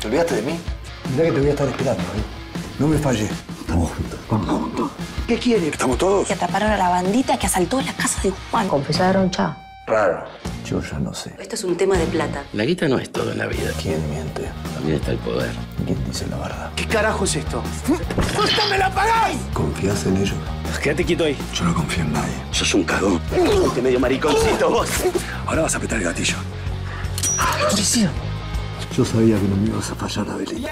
¿Te olvidaste de mí? Mirá que te voy a estar esperando, ¿eh? No me fallé. Estamos juntos. Vamos juntos. ¿Qué quiere? ¿Estamos todos? Que atraparon a la bandita que asaltó la casa de Juan. Confesaron, chao. Raro. Yo ya no sé. Esto es un tema de plata. La guita no es todo en la vida. ¿Quién miente? También está el poder. ¿Quién dice la verdad? ¿Qué carajo es esto? ¡Me la pagáis! ¿Confías en ellos? Quédate quieto ahí. Yo no confío en nadie. Sos un cagón. Este medio mariconcito vos. Ahora vas a apretar el gatillo. Yo sabía que no me ibas a fallar, Abelita.